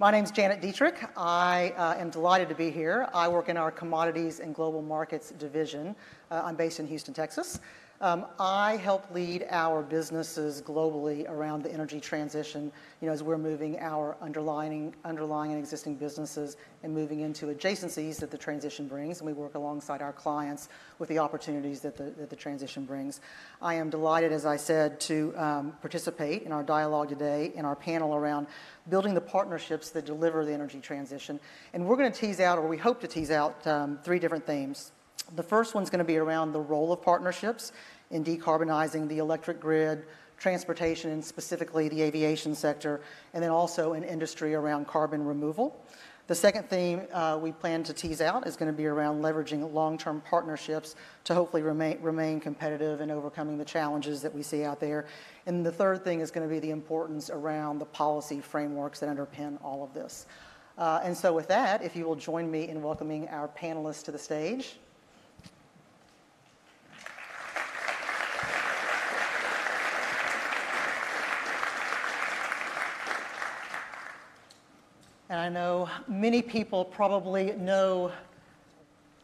My name's Janet Dietrich. I uh, am delighted to be here. I work in our Commodities and Global Markets division. Uh, I'm based in Houston, Texas. Um, I help lead our businesses globally around the energy transition, you know, as we're moving our underlying, underlying and existing businesses and moving into adjacencies that the transition brings, and we work alongside our clients with the opportunities that the, that the transition brings. I am delighted, as I said, to um, participate in our dialogue today in our panel around building the partnerships that deliver the energy transition. And we're going to tease out, or we hope to tease out, um, three different themes. The first one's going to be around the role of partnerships in decarbonizing the electric grid, transportation, and specifically the aviation sector, and then also in industry around carbon removal. The second theme uh, we plan to tease out is going to be around leveraging long-term partnerships to hopefully remain, remain competitive and overcoming the challenges that we see out there. And the third thing is going to be the importance around the policy frameworks that underpin all of this. Uh, and so with that, if you will join me in welcoming our panelists to the stage. And I know many people probably know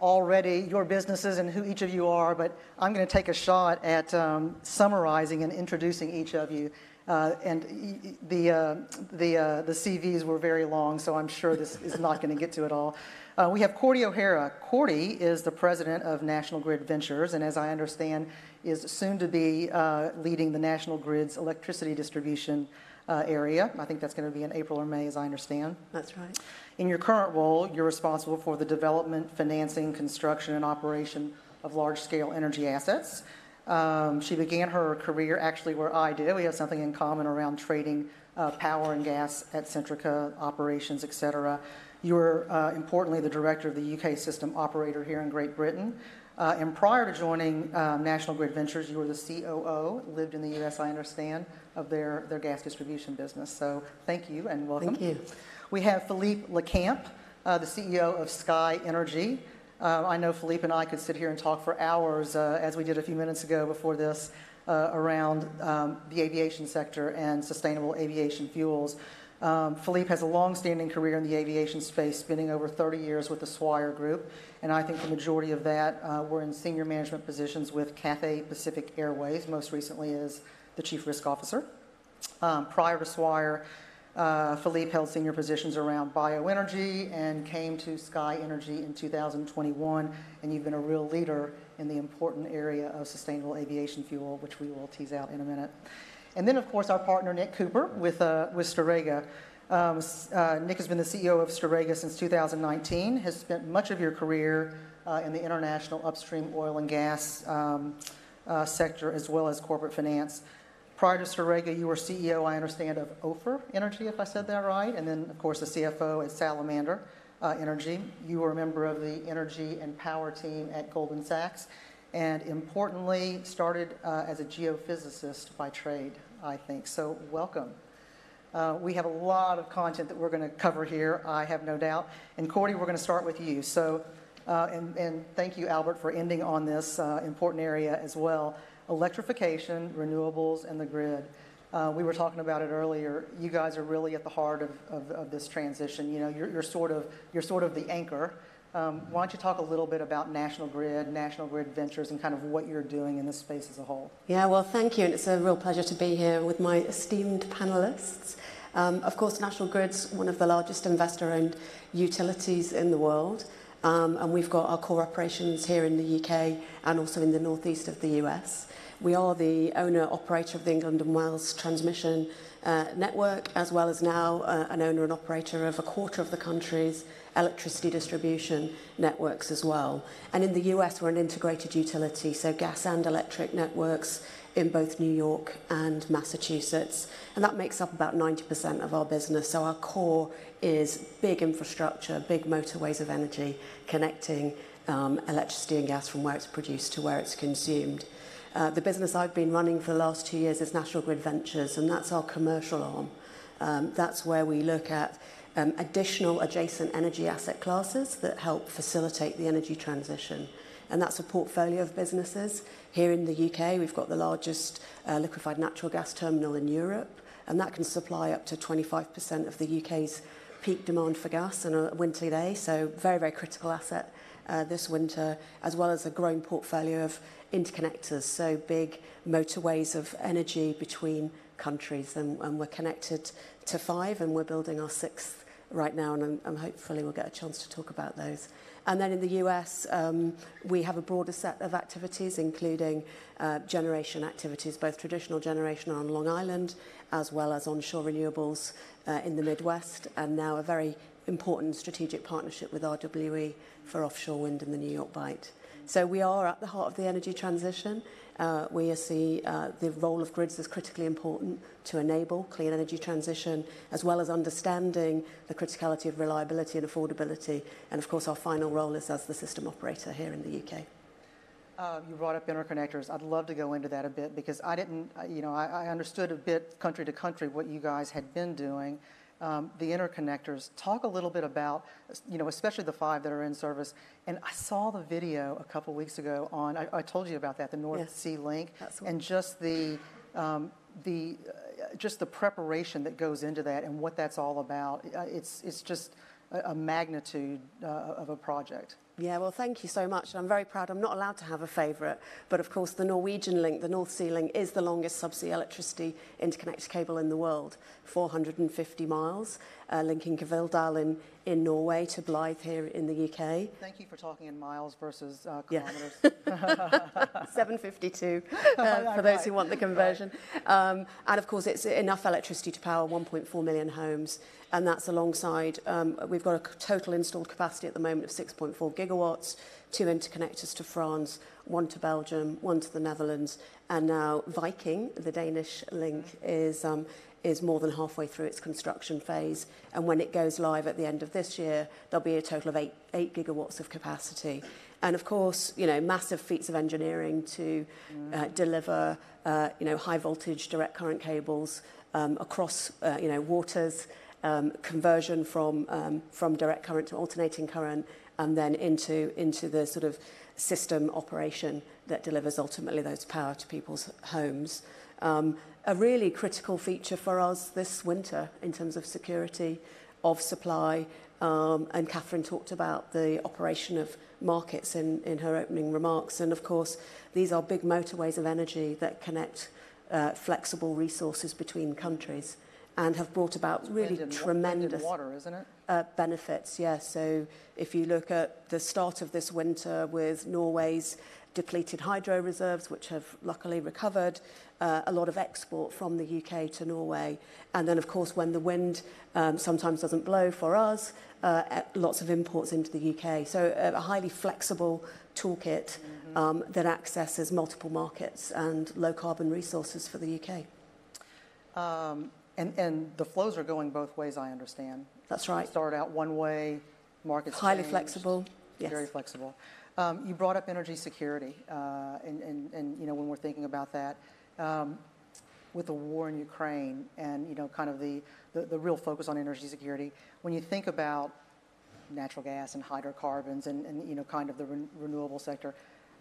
already your businesses and who each of you are, but I'm going to take a shot at um, summarizing and introducing each of you. Uh, and the, uh, the, uh, the CVs were very long, so I'm sure this is not going to get to it all. Uh, we have Cordi O'Hara. Cordi is the president of National Grid Ventures, and as I understand, is soon to be uh, leading the National Grid's electricity distribution uh, area. I think that's going to be in April or May, as I understand. That's right. In your current role, you're responsible for the development, financing, construction, and operation of large scale energy assets. Um, she began her career actually where I did. We have something in common around trading uh, power and gas at Centrica operations, et cetera. You were uh, importantly the director of the UK system operator here in Great Britain. Uh, and prior to joining um, National Grid Ventures, you were the COO, lived in the US, I understand, of their, their gas distribution business. So thank you and welcome. Thank you. We have Philippe Lacamp, uh, the CEO of SkyNRG. Uh, I know Philippe and I could sit here and talk for hours, uh, as we did a few minutes ago before this, uh, around um, the aviation sector and sustainable aviation fuels. Um, Philippe has a long-standing career in the aviation space, spending over 30 years with the Swire Group, and I think the majority of that uh, were in senior management positions with Cathay Pacific Airways, most recently as the Chief Risk Officer. Um, prior to Swire, uh, Philippe held senior positions around bioenergy and came to SkyNRG in 2021, and you've been a real leader in the important area of sustainable aviation fuel, which we will tease out in a minute. And then, of course, our partner Nick Cooper with, uh, with Storegga. Um, uh, Nick has been the CEO of Storegga since 2019, has spent much of your career uh, in the international upstream oil and gas um, uh, sector as well as corporate finance. Prior to Storegga, you were CEO, I understand, of Ophir Energy, if I said that right, and then, of course, the CFO at Salamander uh, Energy. You were a member of the energy and power team at Goldman Sachs, and importantly, started uh, as a geophysicist by trade, I think. So, welcome. Uh, we have a lot of content that we're going to cover here, I have no doubt. And Cordi, we're going to start with you. So, uh, and, and, thank you, Albert, for ending on this uh, important area as well electrification, renewables, and the grid. Uh, we were talking about it earlier. You guys are really at the heart of, of, of this transition. You know, you're, you're, sort of, you're sort of the anchor. Um, why don't you talk a little bit about National Grid, National Grid Ventures, and kind of what you're doing in this space as a whole? Yeah, well, thank you. And it's a real pleasure to be here with my esteemed panelists. Um, of course, National Grid's one of the largest investor owned utilities in the world. Um, and we've got our core operations here in the UK and also in the northeast of the US. We are the owner operator of the England and Wales transmission uh, network, as well as now uh, an owner and operator of a quarter of the country's electricity distribution networks as well. And in the US, we're an integrated utility, so gas and electric networks in both New York and Massachusetts. And that makes up about 90% of our business. So our core is big infrastructure, big motorways of energy, connecting um, electricity and gas from where it's produced to where it's consumed. Uh, the business I've been running for the last two years is National Grid Ventures, and that's our commercial arm. Um, that's where we look at um, additional adjacent energy asset classes that help facilitate the energy transition. And that's a portfolio of businesses. Here in the UK, we've got the largest uh, liquefied natural gas terminal in Europe, and that can supply up to 25% of the UK's peak demand for gas on a winter day, so very, very critical asset uh, this winter, as well as a growing portfolio of interconnectors, so big motorways of energy between countries. And, and we're connected to five, and we're building our sixth right now, and I'm, I'm hopefully we'll get a chance to talk about those. And then in the US, um, we have a broader set of activities, including uh, generation activities, both traditional generation on Long Island, as well as onshore renewables uh, in the Midwest, and now a very important strategic partnership with RWE for offshore wind in the New York Bight. So we are at the heart of the energy transition. Uh, we see uh, the role of grids as critically important to enable clean energy transition, as well as understanding the criticality of reliability and affordability. And of course, our final role is as the system operator here in the UK. Uh, you brought up interconnectors. I'd love to go into that a bit because I didn't, you know, I, I understood a bit country to country what you guys had been doing um, the interconnectors. Talk a little bit about, you know, especially the five that are in service. And I saw the video a couple weeks ago on, I, I told you about that, the North yes. Sea Link, and just the, um, the, uh, just the preparation that goes into that and what that's all about. Uh, it's, it's just a, a magnitude uh, of a project. Yeah, well, thank you so much. I'm very proud. I'm not allowed to have a favourite, but of course, the Norwegian link, the North Sea link, is the longest subsea electricity interconnected cable in the world, 450 miles, uh, linking Kvilldal in, in Norway to Blyth here in the UK. Thank you for talking in miles versus uh, kilometers. Yeah. 752 uh, for those who want the conversion. Um, and of course, it's enough electricity to power 1.4 million homes and that's alongside, um, we've got a total installed capacity at the moment of 6.4 gigawatts, two interconnectors to France, one to Belgium, one to the Netherlands, and now Viking, the Danish link, is, um, is more than halfway through its construction phase. And when it goes live at the end of this year, there'll be a total of eight, eight gigawatts of capacity. And of course, you know, massive feats of engineering to uh, deliver, uh, you know, high voltage direct current cables um, across, uh, you know, waters, um, conversion from, um, from direct current to alternating current and then into, into the sort of system operation that delivers ultimately those power to people's homes. Um, a really critical feature for us this winter in terms of security of supply. Um, and Catherine talked about the operation of markets in, in her opening remarks. And of course, these are big motorways of energy that connect uh, flexible resources between countries and have brought about really wind tremendous water, isn't it? Uh, benefits. Yes. So if you look at the start of this winter with Norway's depleted hydro reserves, which have luckily recovered, uh, a lot of export from the UK to Norway, and then of course when the wind um, sometimes doesn't blow for us, uh, lots of imports into the UK. So a highly flexible toolkit mm-hmm. um, that accesses multiple markets and low carbon resources for the UK. Um, and, and the flows are going both ways, I understand. That's right. Start out one way, markets Highly changed, flexible. Yes. Very flexible. Um, you brought up energy security, uh, and, and, and, you know, when we're thinking about that, um, with the war in Ukraine and, you know, kind of the, the, the real focus on energy security, when you think about natural gas and hydrocarbons and, and you know, kind of the re- renewable sector,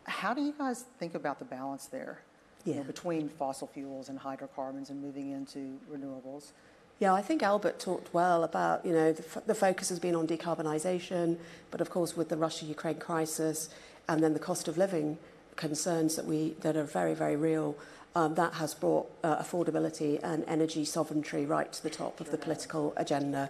how do you guys think about the balance there? Yeah. you know, between fossil fuels and hydrocarbons and moving into renewables. Yeah, I think Albert talked well about, you know, the, f- the focus has been on decarbonisation, but of course with the Russia-Ukraine crisis and then the cost of living concerns that, we, that are very, very real, um, that has brought uh, affordability and energy sovereignty right to the top of the political agenda.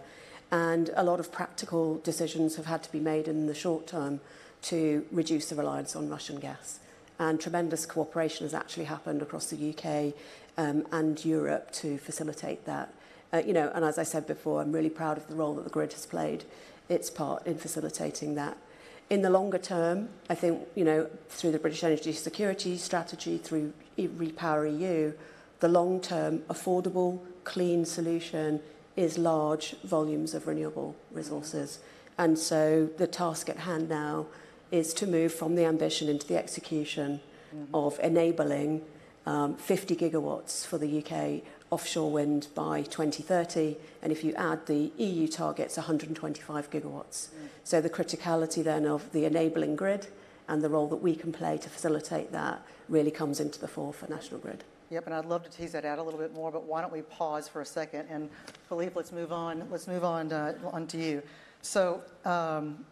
And a lot of practical decisions have had to be made in the short term to reduce the reliance on Russian gas and tremendous cooperation has actually happened across the UK um, and Europe to facilitate that. Uh, you know, and as I said before, I'm really proud of the role that the grid has played its part in facilitating that. In the longer term, I think, you know, through the British Energy Security Strategy, through e, Repower EU, the long-term affordable, clean solution is large volumes of renewable resources. And so the task at hand now is to move from the ambition into the execution mm-hmm. of enabling um, 50 gigawatts for the UK offshore wind by 2030. And if you add the EU targets, 125 gigawatts. Mm. So the criticality then of the enabling grid and the role that we can play to facilitate that really comes into the fore for National Grid. Yep, and I'd love to tease that out a little bit more, but why don't we pause for a second? And Philippe, let's move on. Let's move on to, on to you. So, um,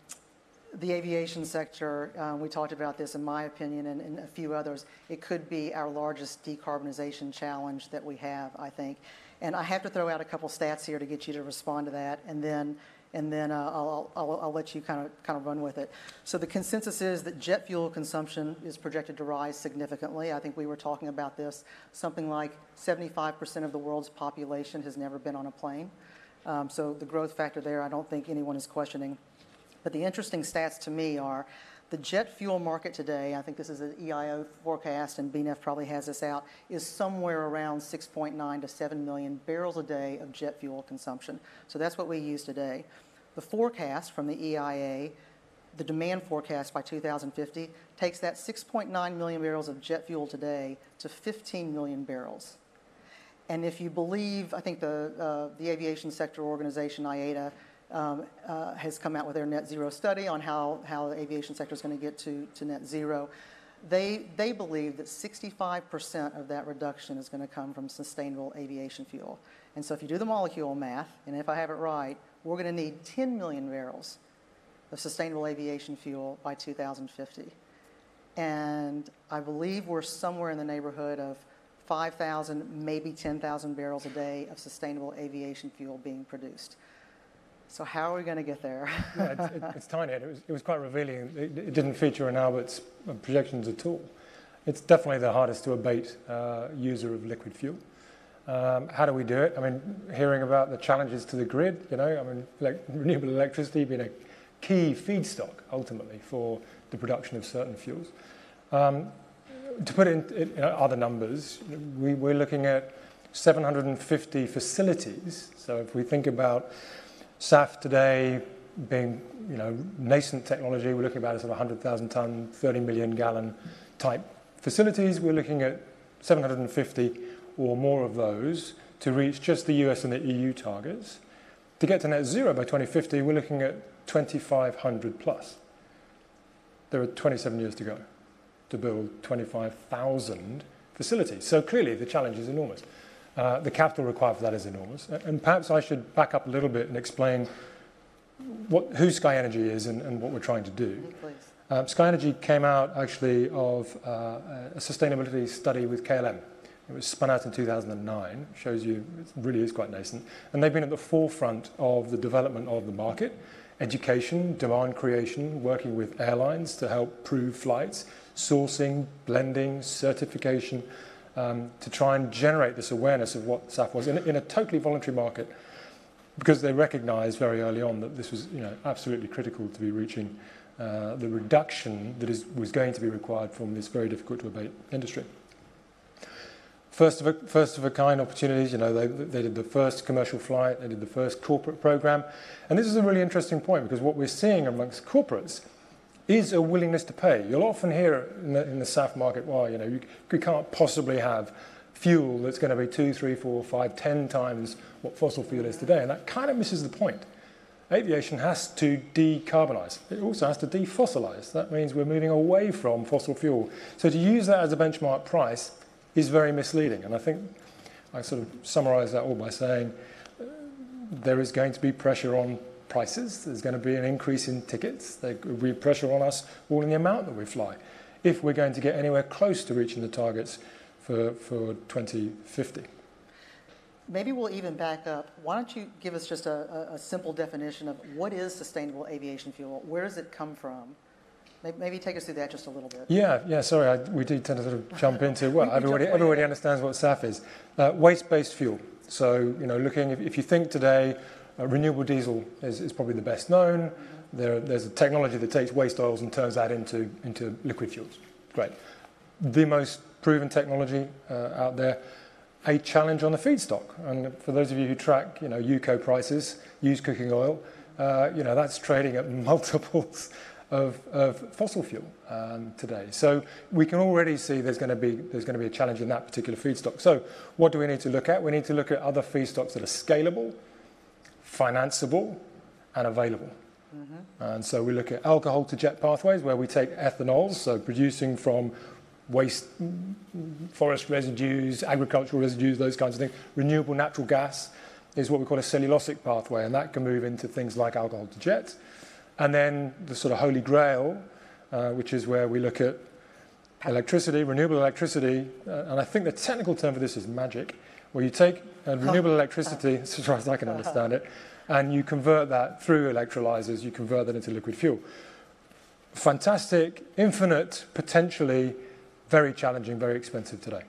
the aviation sector, uh, we talked about this, in my opinion, and, and a few others. It could be our largest decarbonization challenge that we have, I think. And I have to throw out a couple stats here to get you to respond to that, and then and then uh, I'll, I'll, I'll, let you kind of, kind of run with it. So the consensus is that jet fuel consumption is projected to rise significantly. I think we were talking about this. Something like 75% of the world's population has never been on a plane. Um, so the growth factor there, I don't think anyone is questioning. But the interesting stats to me are the jet fuel market today, I think this is an EIA forecast, and BNEF probably has this out, is somewhere around 6.9 to 7 million barrels a day of jet fuel consumption. So that's what we use today. The forecast from the EIA, the demand forecast by 2050, takes that 6.9 million barrels of jet fuel today to 15 million barrels. And if you believe, I think the, uh, the aviation sector organization, IATA, um, uh, has come out with their net zero study on how, how the aviation sector is going to get to, to net zero. They, they believe that 65% of that reduction is going to come from sustainable aviation fuel. And so if you do the molecule math, and if I have it right, we're going to need 10 million barrels of sustainable aviation fuel by 2050. And I believe we're somewhere in the neighborhood of 5,000, maybe 10,000 barrels a day of sustainable aviation fuel being produced. So how are we going to get there? yeah, it's, it's, tiny. It was, it was quite revealing. It, it, didn't feature in Albert's projections at all. It's definitely the hardest to abate uh, user of liquid fuel. Um, how do we do it? I mean, hearing about the challenges to the grid, you know, I mean, like renewable electricity being a key feedstock ultimately for the production of certain fuels. Um, to put in, in other numbers, we, we're looking at 750 facilities. So if we think about SAF today being you know nascent technology, we're looking about a sort of 100,000 ton, 30 million gallon type facilities. We're looking at 750 or more of those to reach just the US and the EU targets. To get to net zero by 2050, we're looking at 2,500 plus. There are 27 years to go to build 25,000 facilities. So clearly the challenge is enormous. Uh, the capital required for that is enormous. And perhaps I should back up a little bit and explain what, who SkyNRG is and, and what we're trying to do. Um, SkyNRG came out actually of uh, a sustainability study with KLM. It was spun out in 2009, shows you it really is quite nascent. And they've been at the forefront of the development of the market, education, demand creation, working with airlines to help prove flights, sourcing, blending, certification, um, to try and generate this awareness of what SAF was in, in a totally voluntary market because they recognized very early on that this was you know, absolutely critical to be reaching uh, the reduction that is, was going to be required from this very difficult to abate industry. First of, a, first of a kind opportunities, you know, they, they did the first commercial flight, they did the first corporate program. And this is a really interesting point because what we're seeing amongst corporates is a willingness to pay. You'll often hear in the, in the SAF market, well, you know, you, you can't possibly have fuel that's going to be two, three, four, five, ten times what fossil fuel is today. And that kind of misses the point. Aviation has to decarbonize. It also has to defossilize. That means we're moving away from fossil fuel. So to use that as a benchmark price is very misleading. And I think I sort of summarize that all by saying uh, there is going to be pressure on prices. There's going to be an increase in tickets. There will be pressure on us all in the amount that we fly if we're going to get anywhere close to reaching the targets for, for 2050. Maybe we'll even back up. Why don't you give us just a, a, simple definition of what is sustainable aviation fuel? Where does it come from? Maybe take us through that just a little bit. Yeah, yeah. Sorry, I, we do tend to sort of jump into well, everybody everybody understands what SAF is. Uh, waste-based fuel. So you know, looking if, if you think today uh, renewable diesel is, is, probably the best known. There, there's a technology that takes waste oils and turns that into, into liquid fuels. Great. The most proven technology uh, out there. A challenge on the feedstock. And for those of you who track, you know, UCO prices, used cooking oil, uh, you know, that's trading at multiples of, of fossil fuel um, today. So we can already see there's going to be there's going to be a challenge in that particular feedstock. So what do we need to look at? We need to look at other feedstocks that are scalable, financeable, and available. Mm-hmm. And so we look at alcohol to jet pathways where we take ethanols, so producing from waste, forest residues, agricultural residues, those kinds of things. Renewable natural gas is what we call a cellulosic pathway, and that can move into things like alcohol to jet. And then the sort of holy grail, uh, which is where we look at electricity, renewable electricity, uh, and I think the technical term for this is magic, where you take uh, renewable electricity, as far as I can understand it, and you convert that through electrolyzers, you convert that into liquid fuel. Fantastic, infinite, potentially very challenging, very expensive today.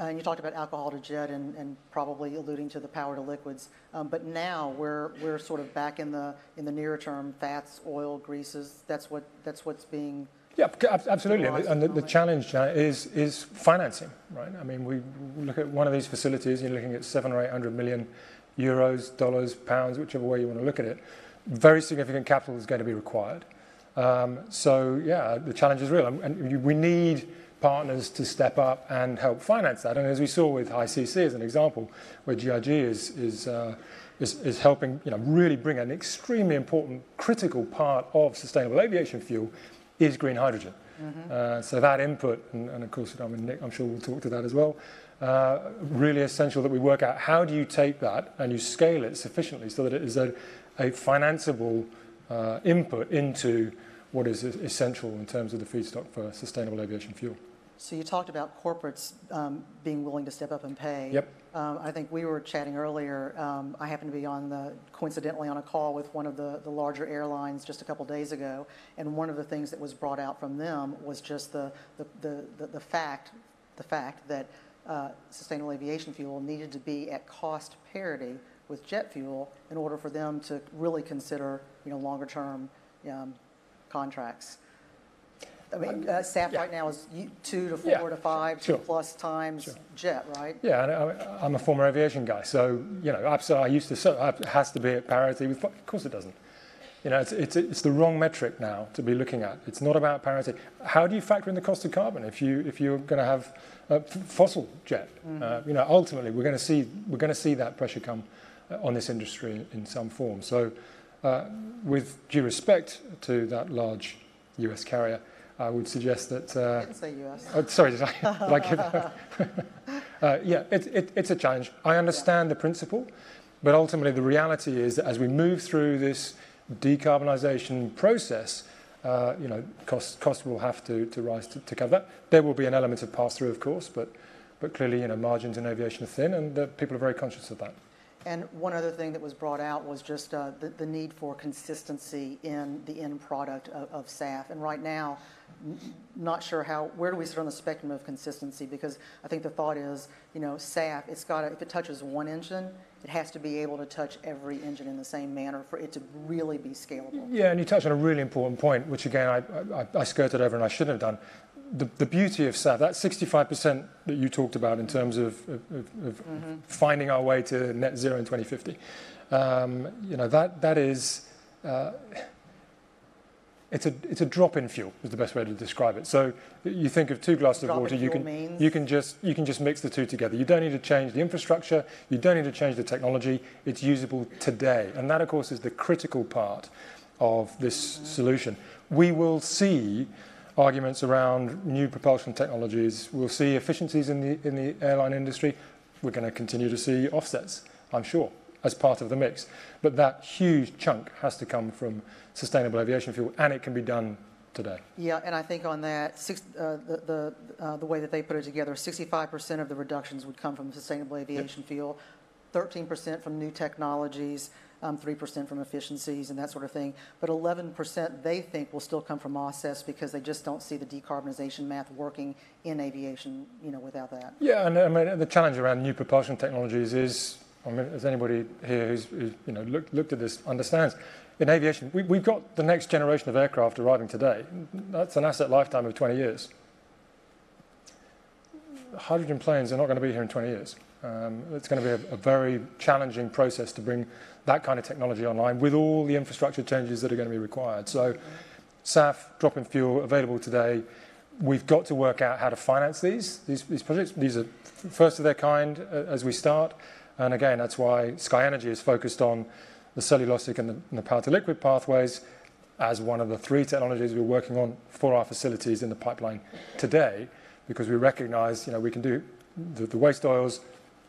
And you talked about alcohol to jet and, and probably alluding to the power to liquids. Um, but now we're, we're sort of back in the, in the nearer term, fats, oil, greases. That's, what, that's what's being Yeah, absolutely. And the, the, challenge is is financing, right? I mean, we look at one of these facilities, you're looking at seven or eight hundred million euros, dollars, pounds, whichever way you want to look at it. Very significant capital is going to be required. Um, so yeah, the challenge is real, and, we need partners to step up and help finance that. And as we saw with ICC as an example, where GIG is is uh, is, is helping, you know, really bring an extremely important, critical part of sustainable aviation fuel is green hydrogen. Uh, so that input, and, and of course, I mean, Nick, I'm sure we'll talk to that as well. Uh, really essential that we work out how do you take that and you scale it sufficiently so that it is a, a financeable uh, input into what is essential in terms of the feedstock for sustainable aviation fuel. So you talked about corporates um, being willing to step up and pay. Yep. Um, I think we were chatting earlier. Um, I happened to be on the coincidentally on a call with one of the, the larger airlines just a couple days ago, and one of the things that was brought out from them was just the the, the, the, the fact the fact that uh, sustainable aviation fuel needed to be at cost parity with jet fuel in order for them to really consider you know longer term um, contracts. I mean, uh, SAF yeah. right now is two to four Yeah, to five, sure. plus times jet, right? Yeah, and I, I'm a former aviation guy, so you know, absolutely, I used to say it has to be at parity. With, of course, it doesn't. You know, it's, it's, it's the wrong metric now to be looking at. It's not about parity. How do you factor in the cost of carbon if you if you're going to have uh, f- fossil jet? Uh, you know, ultimately, we're going to see we're going to see that pressure come uh, on this industry in some form. So, uh, with due respect to that large U.S. carrier, I would suggest that. I Uh, didn't say US. Oh, sorry, did I, did I give uh, Yeah, it, it, it's a challenge. I understand the principle, but ultimately the reality is that as we move through this decarbonisation process, uh, you know, cost, cost will have to, to rise to, to cover that. There will be an element of pass-through, of course, but, but clearly, you know, margins in aviation are thin, and uh, people are very conscious of that. And one other thing that was brought out was just uh, the, the need for consistency in the end product of, of SAF. And right now, not sure how, where do we sit on the spectrum of consistency? Because I think the thought is, you know, SAF, it's got to, if it touches one engine, it has to be able to touch every engine in the same manner for it to really be scalable. Yeah, and you touched on a really important point, which again I, I, I skirted over and I shouldn't have done. The, the beauty of SAF, that 65% that you talked about in terms of, of, of, of finding our way to net zero in 2050, um, you know, that, that is, uh, it's a, it's a drop-in fuel is the best way to describe it. So you think of two glasses of Drop-in water, you can, means? you, can just, you can just mix the two together. You don't need to change the infrastructure, you don't need to change the technology, it's usable today. And that, of course, is the critical part of this solution. We will see arguments around new propulsion technologies, we'll see efficiencies in the, in the airline industry, we're going to continue to see offsets, I'm sure, as part of the mix. But that huge chunk has to come from sustainable aviation fuel, and it can be done today. Yeah, and I think on that, six, uh, the, the, uh, the way that they put it together, 65% of the reductions would come from sustainable aviation fuel, 13% from new technologies, um, 3% from efficiencies and that sort of thing. But 11% they think will still come from offsets because they just don't see the decarbonization math working in aviation, you know, without that. Yeah, and I mean, the challenge around new propulsion technologies is, I mean, as anybody here who's, who's you know, looked, looked at this understands, in aviation, we, we've got the next generation of aircraft arriving today. That's an asset lifetime of 20 years. Hydrogen planes are not going to be here in 20 years. Um, it's going to be a, a very challenging process to bring that kind of technology online with all the infrastructure changes that are going to be required. So, SAF, drop-in fuel, available today. We've got to work out how to finance these, these, these projects. These are first of their kind uh, as we start. And again, that's why SkyNRG is focused on the cellulosic and the, and the power to liquid pathways as one of the three technologies we're working on for our facilities in the pipeline today. because we recognize, you know, we can do the waste oils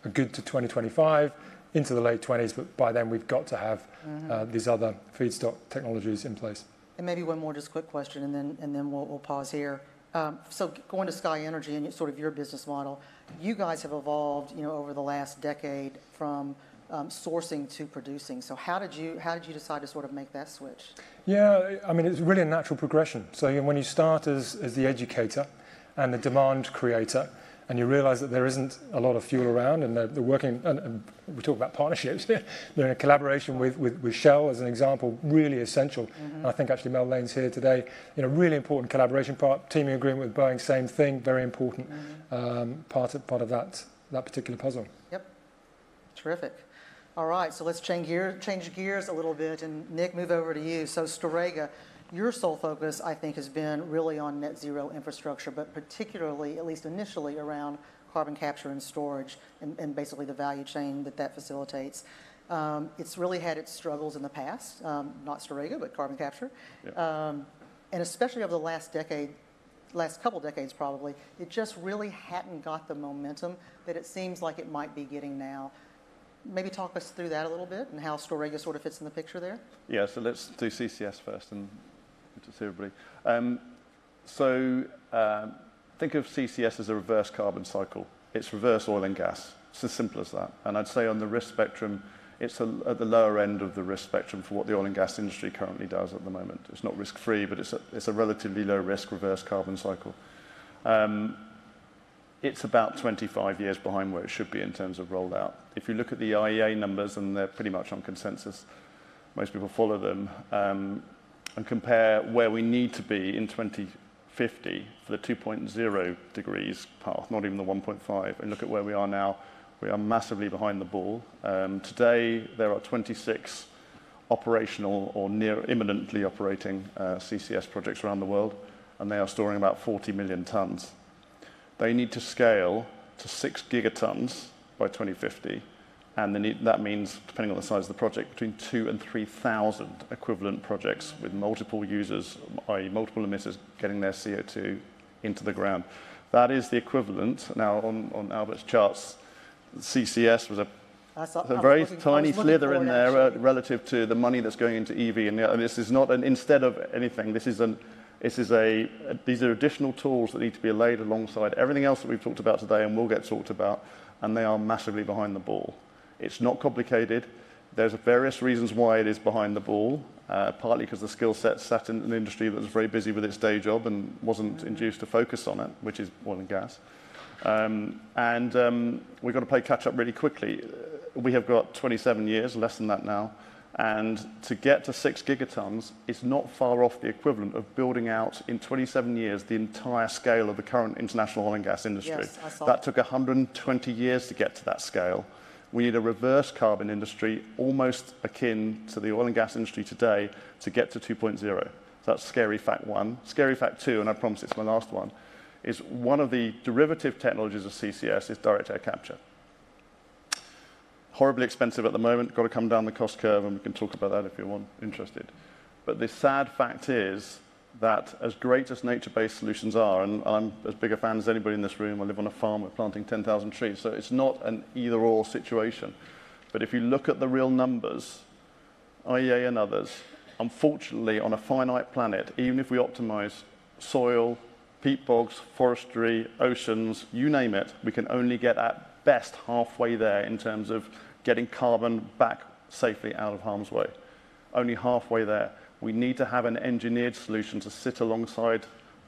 are good to 2025 into the late 20s, but by then we've got to have mm-hmm. uh, these other feedstock technologies in place. And maybe one more just quick question, and then we'll pause here. Um, so going to SkyNRG and sort of your business model, you guys have evolved, you know, over the last decade from um, sourcing to producing. So how did you how did you decide to sort of make that switch? Yeah, I mean, it's really a natural progression. So when you start as the educator and the demand creator, and you realize that there isn't a lot of fuel around, and they're working, and we talk about partnerships they're in a collaboration with with Shell, as an example, really essential. Mm-hmm. I think actually Mel Lane's here today. You know, really important collaboration part, teaming agreement with Boeing, same thing, very important- Mm-hmm... part of that that particular puzzle. Yep. Terrific. All right, so let's change gears a little bit, and Nick, move over to you. So Storegga, your sole focus, I think, has been really on net zero infrastructure, but particularly, at least initially, around carbon capture and storage and basically the value chain that that facilitates. Um, it's really had its struggles in the past, um, not Storegga, but carbon capture. Yeah. Um, and especially over the last decade, last couple decades probably, it just really hadn't got the momentum that it seems like it might be getting now. Maybe talk us through that a little bit, and how Storegga sort of fits in the picture there. Yeah, so let's do CCS first, and good to see everybody. Um, so, um, think of CCS as a reverse carbon cycle. It's reverse oil and gas. It's as simple as that. And I'd say on the risk spectrum, it's at the lower end of the risk spectrum for what the oil and gas industry currently does at the moment. It's not risk-free, but it's a relatively low-risk reverse carbon cycle. Um, it's about 25 years behind where it should be in terms of rollout. If you look at the IEA numbers, and they're pretty much on consensus, most people follow them, and compare where we need to be in 2050 for the 2.0 degrees path, not even the 1.5, and look at where we are now, we are massively behind the ball. Um, today, there are 26 operational or near imminently operating uh, CCS projects around the world, and they are storing about 40 million tons. They need to scale to 6 gigatons by 2050, and that means, depending on the size of the project, between 2,000 and 3,000 equivalent projects with multiple users, i.e., multiple emitters, getting their CO2 into the ground. That is the equivalent. Now, on on Albert's charts, CCS was a- A very looking- tiny I was looking sliver for it, in there, actually. Uh, relative to the money that's going into EV. And this is not an instead of anything, this is an this is a, these are additional tools that need to be laid alongside everything else that we've talked about today and will get talked about, and they are massively behind the ball. It's not complicated. There's various reasons why it is behind the ball, uh, Partly because the skill set sat in an industry that was very busy with its day job and wasn't mm-hmm. induced to focus on it, which is oil and gas. Um, and um, we've got to play catch up really quickly. Uh, we have got 27 years, less than that now, and to get to 6 gigatons is not far off the equivalent of building out, in 27 years, the entire scale of the current international oil and gas industry. Yes, That took 120 years to get to that scale. We need a reverse carbon industry, almost akin to the oil and gas industry today, to get to 2.0. So that's scary fact one. Scary fact two, and I promise it's my last one, is one of the derivative technologies of CCS is direct air capture. Horribly expensive at the moment, got to come down the cost curve, and we can talk about that if you're interested. But the sad fact is that as great as nature-based solutions are, and I'm as big a fan as anybody in this room, I live on a farm, we're planting 10,000 trees, so it's not an either/or situation. But if you look at the real numbers, IEA and others, unfortunately, on a finite planet, even if we optimize soil, peat bogs, forestry, oceans, you name it, we can only get at best halfway there in terms of getting carbon back safely out of harm's way. Only halfway there. We need to have an engineered solution to sit alongside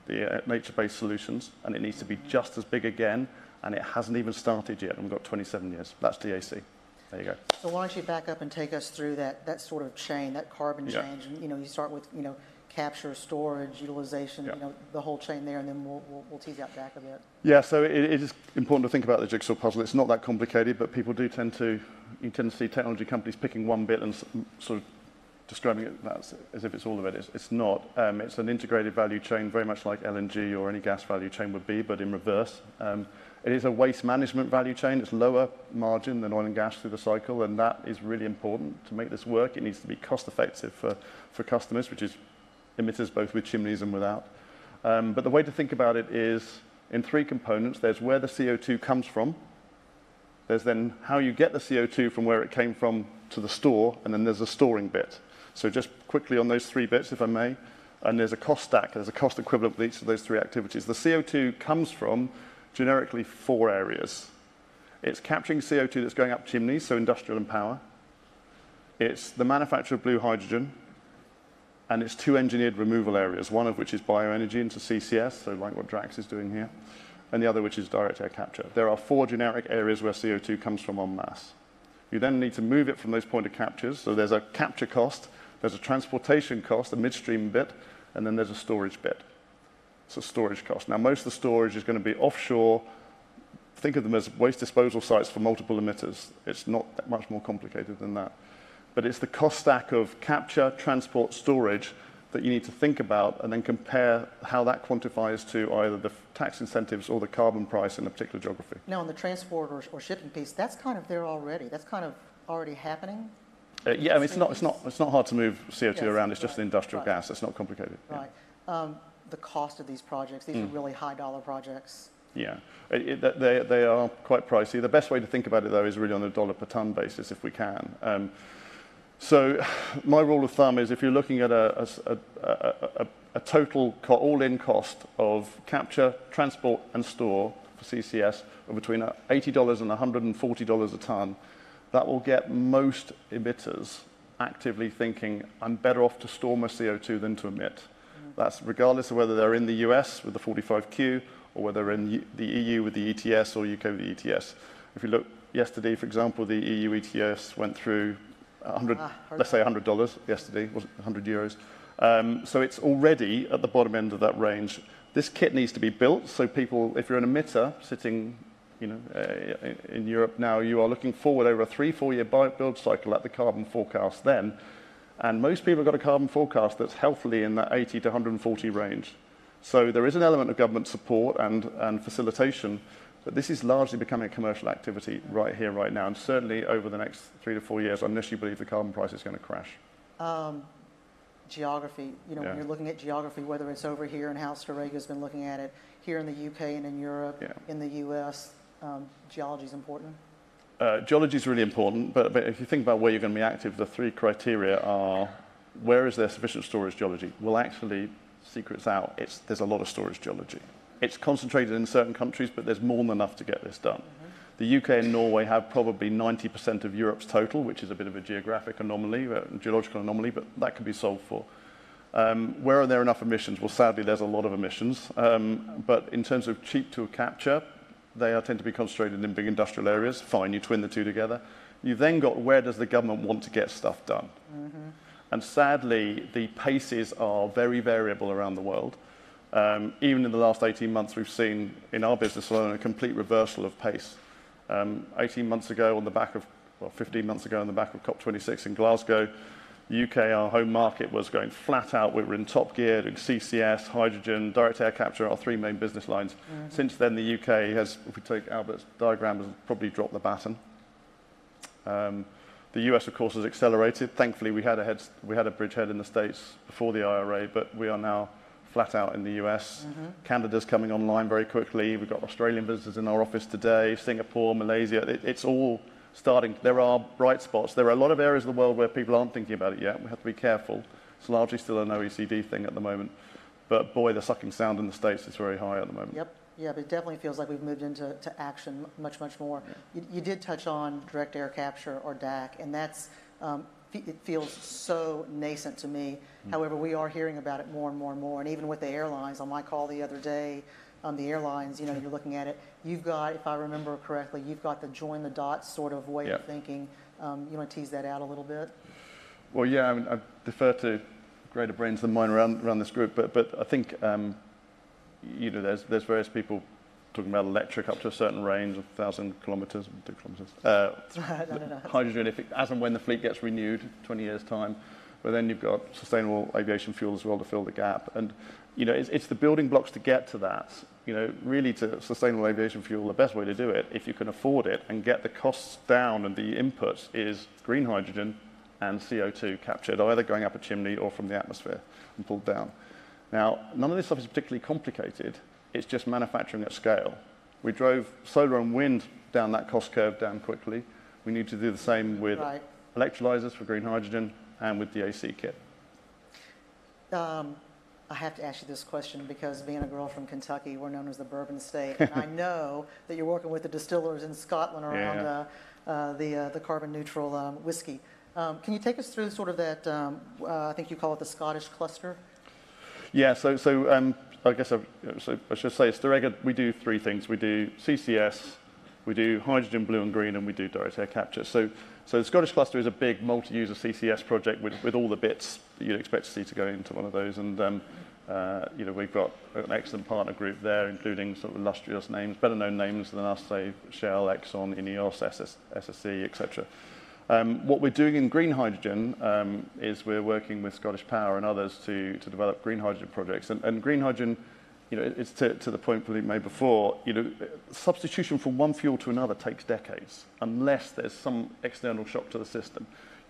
the uh, nature-based solutions, and it needs to be just as big again, and it hasn't even started yet, and we've got 27 years. That's DAC. There you go. So why don't you back up and take us through that, that sort of chain, that carbon Yeah. change? You know, you start with, you know, capture, storage, utilization- Yeah... you know, the whole chain there, and then we'll we'll tease out back a bit. Yeah, so it is important to think about the jigsaw puzzle. It's not that complicated, but people do tend to... You tend to see technology companies picking one bit and sort of describing it as if it's all of it. It's not. Um, it's an integrated value chain, very much like LNG or any gas value chain would be, but in reverse. Um, it is a waste management value chain. It's lower margin than oil and gas through the cycle, and that is really important. To make this work, it needs to be cost-effective for for customers, which is emitters, both with chimneys and without. Um, but the way to think about it is in three components. There's where the CO2 comes from, there's then how you get the CO2 from where it came from to the store, and then there's a storing bit. So just quickly on those three bits, if I may, and there's a cost stack, there's a cost equivalent with each of those three activities. The CO2 comes from generically four areas. It's capturing CO2 that's going up chimneys, so industrial and power. It's the manufacture of blue hydrogen, and it's two engineered removal areas, one of which is bioenergy into CCS, so like what Drax is doing here, and the other which is direct air capture. There are four generic areas where CO2 comes from en masse. You then need to move it from those point of captures, so there's a capture cost, there's a transportation cost, a midstream bit, and then there's a storage bit. It's a storage cost. Now, most of the storage is going to be offshore. Think of them as waste disposal sites for multiple emitters. It's not that much more complicated than that. But it's the cost stack of capture, transport, storage that you need to think about and then compare how that quantifies to either the tax incentives or the carbon price in a particular geography. Now, on the transport or, or shipping piece, that's kind of there already. That's kind of already happening. Uh, yeah, I mean, it's not, it's, not, it's not hard to move CO2 Yes, around. It's just right, the industrial right. gas. It's not complicated. Yeah. Right. Um, the cost of these projects, these are Mm. really high dollar projects. Yeah, It- it- they, they are quite pricey. The best way to think about it, though, is really on a dollar per ton basis, if we can. Um, so my rule of thumb is if you're looking at a, a, a, a, a total co- all-in cost of capture, transport, and store for CCS of between uh, $80 and $140 a ton, that will get most emitters actively thinking, I'm better off to store my CO2 than to emit. That's regardless of whether they're in the US with the 45Q or whether they're in the EU with the ETS or UK with the ETS. If you look yesterday, for example, the EU ETS went through 100, ah, let's say $100 yesterday, was it 100 euros. Um, so it's already at the bottom end of that range. This kit needs to be built, so people, if you're an emitter sitting you know, uh, in- in Europe now, you are looking forward over a three, four-year build cycle at the carbon forecast then. And most people have got a carbon forecast that's healthily in that 80 to 140 range. So there is an element of government support and, and facilitation, but this is largely becoming a commercial activity right here, right now, and certainly over the next three to four years, unless you believe the carbon price is going to crash. Um, geography, you know, Yeah. when you're looking at geography, whether it's over here and how Storegga's been looking at it, here in the UK and in Europe, Yeah. in the US, um, geology is important. Uh, geology is really important, but, but if you think about where you're going to be active, the three criteria are where is there sufficient storage geology? Well, actually, secrets out, it's, there's a lot of storage geology. It's concentrated in certain countries, but there's more than enough to get this done. The UK and Norway have probably 90% of Europe's total, which is a bit of a geographic anomaly, a geological anomaly, but that can be solved for. Um, where are there enough emissions? Well, sadly, there's a lot of emissions. Um, but in terms of cheap to capture, they are, tend to be concentrated in big industrial areas. Fine, you twin the two together. You've then got where does the government want to get stuff done? And sadly, the paces are very variable around the world. Um, even in the last 18 months, we've seen in our business alone a complete reversal of pace. Um, 18 months ago, on the back of, well, 15 months ago, on the back of COP26 in Glasgow, UK, our home market, was going flat out. We were in top gear, doing CCS, hydrogen, direct air capture, our three main business lines. Since then, the UK has, if we take Albert's diagram, has probably dropped the baton. Um, the US, of course, has accelerated. Thankfully, we had a, head, we had a bridgehead in the States before the IRA, but we are now flat out in the US. Canada's coming online very quickly. We've got Australian visitors in our office today, Singapore, Malaysia. It, it's all starting. There are bright spots. There are a lot of areas of the world where people aren't thinking about it yet. We have to be careful. It's largely still an OECD thing at the moment. But boy, the sucking sound in the States is very high at the moment. Yep, yeah, but it definitely feels like we've moved into to action much, much more. You, you did touch on direct air capture or DAC, and that's um, it feels so nascent to me. However, we are hearing about it more and more and more, and even with the airlines, on my call the other day, um, the airlines, you know, you're looking at it, you've got, if I remember correctly, you've got the join the dots sort of way Yeah. of thinking. Um, you want to tease that out a little bit? Well, yeah, I, mean, I defer to greater brains than mine around, around this group, but, but I think, um, you know, there's, there's various people talking about electric up to a certain range of 1,000 kilometres, 2 kilometres. Uh, no, no, no. hydrogen, if it, as and when the fleet gets renewed, 20 years' time, but then you've got sustainable aviation fuel as well to fill the gap. And, you know, it's, it's the building blocks to get to that. You know, really to sustainable aviation fuel, the best way to do it, if you can afford it and get the costs down and the inputs, is green hydrogen and CO2 captured, either going up a chimney or from the atmosphere and pulled down. Now, none of this stuff is particularly complicated. It's just manufacturing at scale. We drove solar and wind down that cost curve down quickly. We need to do the same with Right. electrolyzers for green hydrogen and with the AC kit. Um, I have to ask you this question because being a girl from Kentucky, we're known as the bourbon state. And I know that you're working with the distillers in Scotland around Yeah. uh, uh, the, uh, the carbon neutral um, whiskey. Um, can you take us through sort of that, um, uh, I think you call it the Scottish cluster? Yeah, so, so um, I guess I, so I should say, at Storegga, we do three things. We do CCS, we do hydrogen, blue and green, and we do direct air capture. So, so the Scottish cluster is a big multi-user CCS project with, with all the bits that you'd expect to see to go into one of those. And um, uh, you know, we've got an excellent partner group there, including sort of illustrious names, better known names than us, say Shell, Exxon, Ineos, SS, SSE, etc. Um, what we're doing in green hydrogen um, is we're working with Scottish Power and others to, to develop green hydrogen projects. And, and green hydrogen, you know, it's to, to the point Philippe made before, you know, substitution from one fuel to another takes decades unless there's some external shock to the system.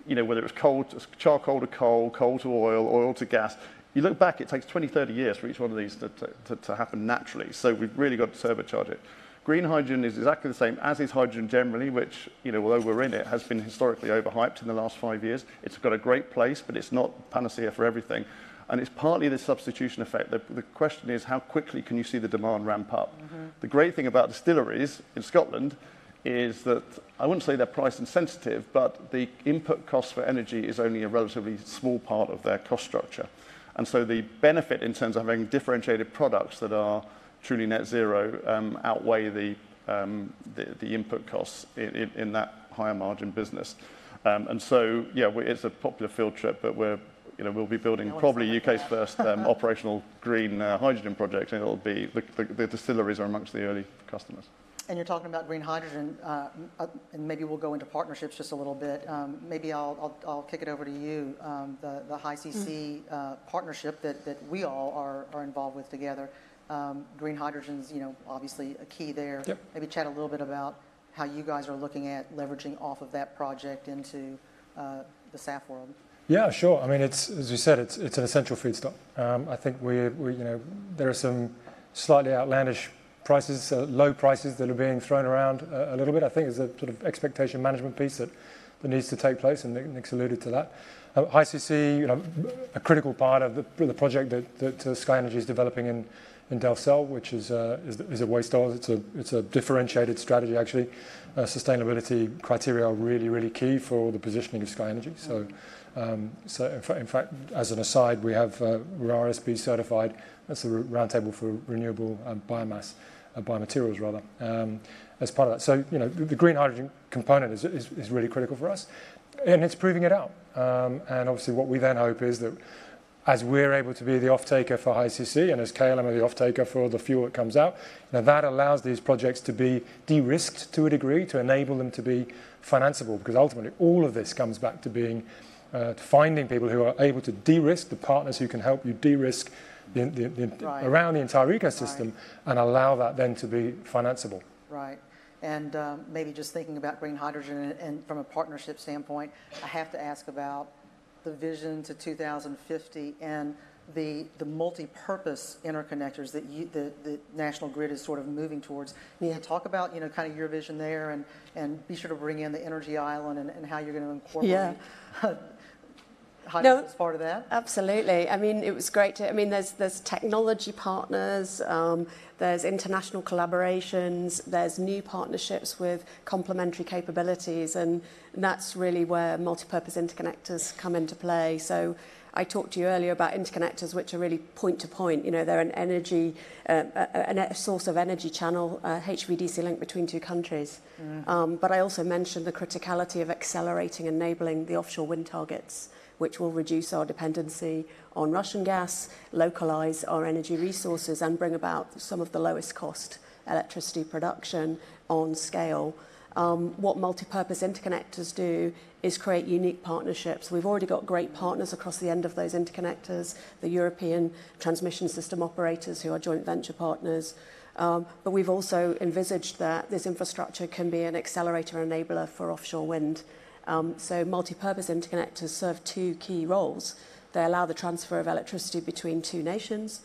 You know, whether it's coal, to, charcoal to coal, coal to oil, oil to gas. You look back, it takes 20, 30 years for each one of these to, to, to happen naturally. So we've really got to turbocharge it. Green hydrogen is exactly the same as is hydrogen generally, which, you know, although we're in it, has been historically overhyped in the last five years. It's got a great place, but it's not panacea for everything. And it's partly the substitution effect. The, the question is, how quickly can you see the demand ramp up? Mm-hmm. The great thing about distilleries in Scotland is that I wouldn't say they're price insensitive, but the input cost for energy is only a relatively small part of their cost structure. And so the benefit in terms of having differentiated products that are truly net zero um, outweigh the, um, the, the input costs in, in, in that higher margin business. Um, and so, yeah, we, it's a popular field trip, but we're, you know, we'll be building Yeah, I wanna probably sign up for UK's first um, operational green uh, hydrogen project, and it'll be the, the, the distilleries are amongst the early customers. And you're talking about green hydrogen, uh, uh, and maybe we'll go into partnerships just a little bit. Um, maybe I'll, I'll, I'll kick it over to you. Um, the, the HyCC uh, partnership that, that we all are, are involved with together. Um, green hydrogen's, you know, obviously a key there. Yep. Maybe chat a little bit about how you guys are looking at leveraging off of that project into uh, the SAF world. Yeah, sure. I mean, it's as you said, it's it's an essential feedstock. Um, I think we, we, you know, there are some slightly outlandish prices, uh, low prices that are being thrown around uh, a little bit. I think there's a sort of expectation management piece that, that needs to take place, and Nick, Nick's alluded to that. Uh, HyCC, you know, a critical part of the, the project that, that uh, SkyNRG is developing in in Delfzijl, which is, uh, is, is a waste oil. It's a, it's a differentiated strategy, actually. Uh, sustainability criteria are really, really key for the positioning of SkyNRG. So, um, so in, fa- in fact, as an aside, we have, uh, we're RSB certified. That's the Roundtable for Renewable um, Biomass, uh, Biomaterials, rather, um, as part of that. So, you know, the, green hydrogen component is, really critical for us. And it's proving it out. Um, and obviously, what we then hope is that as we're able to be the off-taker for HCC and as KLM are the off-taker for the fuel that comes out, know, that allows these projects to be de-risked to a degree to enable them to be financeable because ultimately all of this comes back to being uh, finding people who are able to de-risk, the partners who can help you de-risk the, the, the, Right. around the entire ecosystem and allow that then to be financeable. Right. And um, maybe just thinking about green hydrogen and, and from a partnership standpoint, I have to ask about the vision to 2050 and the, the multi-purpose interconnectors that you, the, the National Grid is sort of moving towards. Can you talk about, you know, kind of your vision there and, and be sure to bring in the energy island and, and how you're going to incorporate Yeah. hydrogen No. as part of that? Absolutely. I mean, it was great to. I mean, there's there's technology partners, um, there's international collaborations, there's new partnerships with complementary capabilities, and that's really where multi-purpose interconnectors come into play. So. I talked to you earlier about interconnectors, which are really point to point. You know, they're an energy, uh, a, a source of energy channel, uh, HVDC link between two countries. Um, but I also mentioned the criticality of accelerating, and enabling the offshore wind targets which will reduce our dependency on Russian gas, localize our energy resources, and bring about some of the lowest cost electricity production on scale. Um, what multi-purpose interconnectors do is create unique partnerships. We've already got great partners across the end of those interconnectors, the European transmission system operators who are joint venture partners. Um, but we've also envisaged that this infrastructure can be an accelerator enabler for offshore wind. Um, so multi-purpose interconnectors serve two key roles. They allow the transfer of electricity between two nations,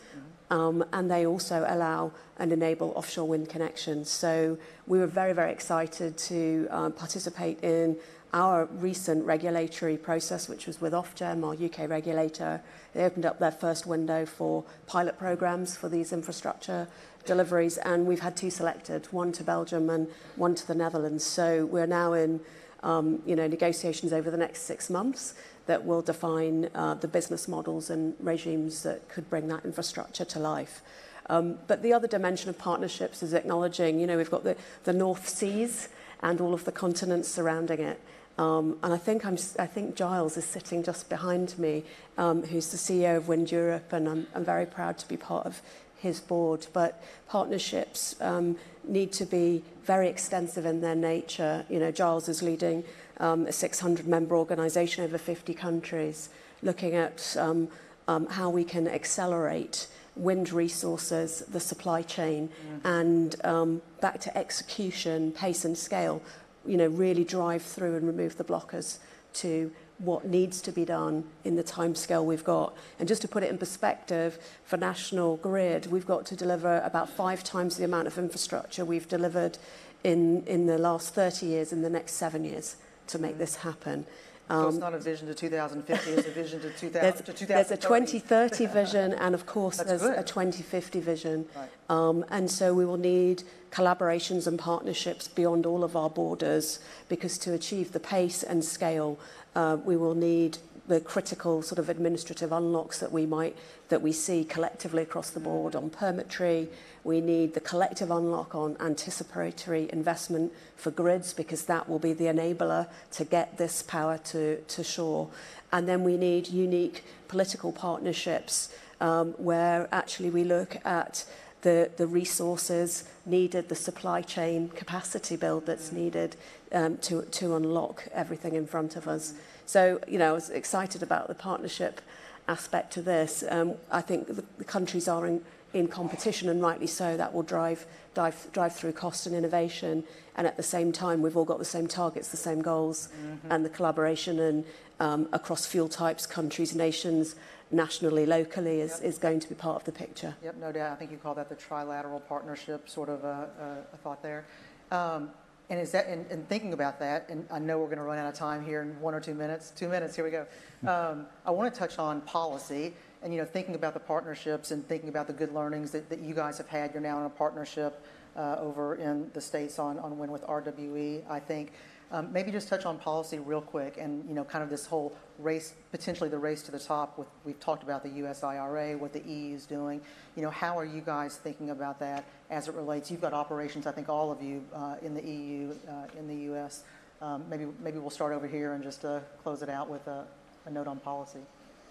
Um, and they also allow and enable offshore wind connections. So we were very, very excited to um, participate in our recent regulatory process, which was with Ofgem, our UK regulator. They opened up their first window for pilot programs for these infrastructure deliveries, and we've had two selected, one to Belgium and one to the Netherlands. So we're now in um, you know, negotiations over the next six months that will define uh, the business models and regimes that could bring that infrastructure to life. Um, but the other dimension of partnerships is acknowledging, you know, we've got the, the North Seas and all of the continents surrounding it. Um, and I think, I'm, I think Giles is sitting just behind me, um, who's the CEO of Wind Europe, and I'm, I'm very proud to be part of his board, but partnerships um, need to be very extensive in their nature. You know, Giles is leading um, a 600-member organisation over 50 countries, looking at um, um, how we can accelerate wind resources, the supply chain, yeah. and um, back to execution, pace and scale, you know, really drive through and remove the blockers to what needs to be done in the timescale we've got. And just to put it in perspective, for National Grid, we've got to deliver about five times the amount of infrastructure we've delivered in, in the last 30 years in the next seven years to make this happen. Um, so it's um, not a vision to 2050, it's a vision to, 2000, there's, to 2030. There's a 2030 vision, and of course, there's good. a 2050 vision. Right. Um, and so we will need collaborations and partnerships beyond all of our borders, because to achieve the pace and scale, Uh, we will need the critical sort of administrative unlocks that we might that we see collectively across the board on permitry we need the collective unlock on anticipatory investment for grids because that will be the enabler to get this power to to shore. And then we need unique political partnerships um, where actually we look at the, the resources needed, the supply chain capacity build that's needed um, to, to unlock everything in front of us. So, you know, I was excited about the partnership aspect to this. Um, I think the, the countries are in, in competition, and rightly so, that will drive, drive, drive through cost and innovation. And at the same time, we've all got the same targets, the same goals, mm -hmm. and the collaboration and um, across fuel types, countries, nations, nationally, locally is, yep. is going to be part of the picture. Yep, no doubt. I think you call that the trilateral partnership sort of a, a, a thought there. Um, and is that, and, thinking about that, and I know we're going to run out of time here in one or two minutes. Two minutes, here we go. Um, I want to touch on policy and, you know, thinking about the partnerships and thinking about the good learnings that, that you guys have had. You're now in a partnership uh, over in the States on, on Wind with RWE, I think. Um, maybe just touch on policy real quick and, you know, kind of this whole race, potentially the race to the top with, we've talked about the US IRA, what the EU is doing. You know, how are you guys thinking about that as it relates? You've got operations, I think all of you, uh, in the EU, uh, in the US. Um, maybe, maybe we'll start over here and just uh, close it out with a, a note on policy.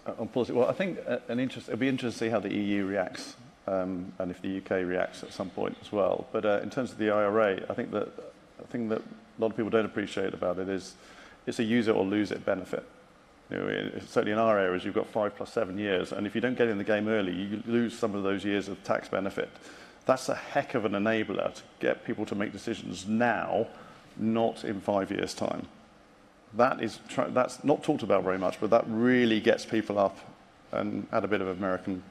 Uh, on policy, well, I think uh, an interest, it'll be interesting to see how the EU reacts um, and if the UK reacts at some point as well. But uh, in terms of the IRA, I think that I think that a lot of people don't appreciate about it is it's a use it or lose it benefit. You know, certainly in our areas, you've got five plus seven years, and if you don't get in the game early, you lose some of those years of tax benefit. That's a heck of an enabler to get people to make decisions now, not in five years' time. That is that's not talked about very much, but that really gets people up and add a bit of American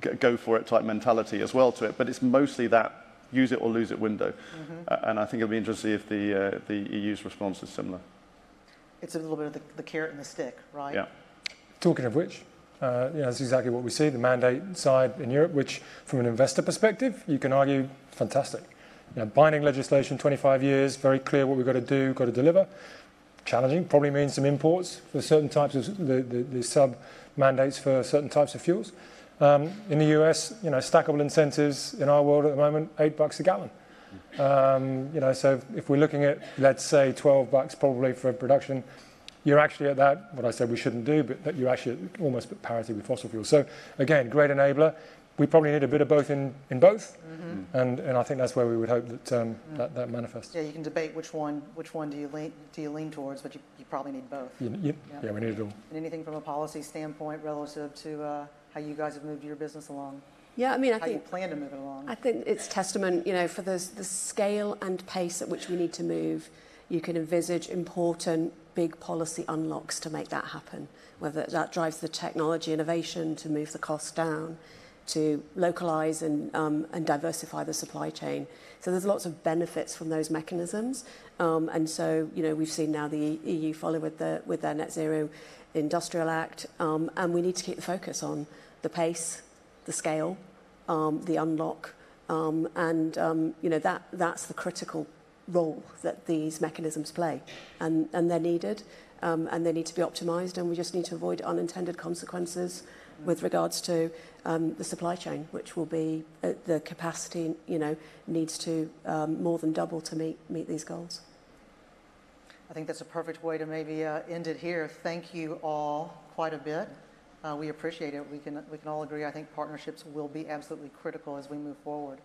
go for it type mentality as well to it. But it's mostly that use it or lose it window. Mm-hmm. Uh, and I think it'll be interesting to see if the, uh, the EU's response is similar. It's a little bit of the, the carrot and the stick, right? Yeah. Talking of which, uh, yeah, that's exactly what we see, the mandate side in Europe, which from an investor perspective, you can argue fantastic. You know, binding legislation, 25 years, very clear what we've got to do, got to deliver. Challenging, probably means some imports for certain types of the, the, the sub mandates for certain types of fuels. Um, in the US, you know, stackable incentives in our world at the moment, eight bucks a gallon. Um, you know, so if we're looking at, let's say, 12 bucks probably for production, you're actually at that, what I said we shouldn't do, but that you're actually at almost at parity with fossil fuels. So again, great enabler. We probably need a bit of both in, in both, mm-hmm. and, and I think that's where we would hope that, um, mm. that that manifests. Yeah, you can debate which one which one do you lean do you lean towards, but you, you probably need both. You, you, yeah. yeah. we need it all. And anything from a policy standpoint relative to uh, how you guys have moved your business along? Yeah, I mean, I how think you plan to move it along. I think it's testament, you know, for the the scale and pace at which we need to move. You can envisage important big policy unlocks to make that happen. Whether that drives the technology innovation to move the cost down, to localize and, um, and diversify the supply chain. So there's lots of benefits from those mechanisms. Um, and so, you know, we've seen now the EU follow with, the, with their Net Zero Industrial Act, um, and we need to keep the focus on the pace, the scale, um, the unlock, um, and um, you know that that's the critical role that these mechanisms play, and they're needed, and they need to be optimised, and we just need to avoid unintended consequences with regards to the supply chain, which will be uh, the capacity, you know, needs to more than double to meet meet these goals. I think that's a perfect way to maybe uh, end it here. Thank you all quite a bit. Uh, we appreciate it. We can, we can all agree, I think partnerships will be absolutely critical as we move forward.